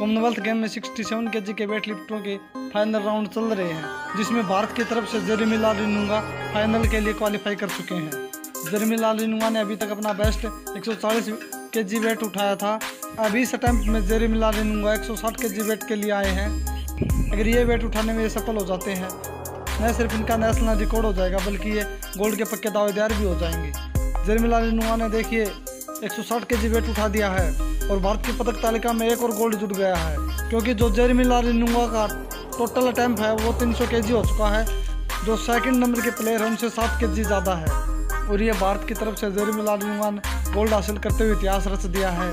Commonwealth game में 67 KG के जी के वेट लिफ्टों के फाइनल राउंड चल रहे हैं, जिसमें भारत की तरफ़ से जेरेमी लालिनुंगा फाइनल के लिए क्वालिफाई कर चुके हैं। जेरेमी लालिनुंगा ने अभी तक अपना बेस्ट 140 केजी वेट उठाया था। अभी इस अटैम्प्ट में जेरेमी लालिनुंगा 160 केजी वेट के लिए आए हैं। अगर ये वेट उठाने में ये सफल हो जाते हैं, न सिर्फ़ इनका नेशनल रिकॉर्ड हो जाएगा, बल्कि ये गोल्ड के पक्के दावेदार भी हो जाएँगे। जेरेमी लालिनुंगा ने देखिए 160 केजी वेट उठा दिया है और भारत की पदक तालिका में एक और गोल्ड जुट गया है। क्योंकि जो जेरमी लालिनुंगा का टोटल अटैम्प है, वो 300 केजी हो चुका है। जो सेकंड नंबर के प्लेयर है, उनसे सात के जी ज़्यादा है। और ये भारत की तरफ़ से जेरमी लालिनुंगा ने गोल्ड हासिल करते हुए इतिहास रच दिया है।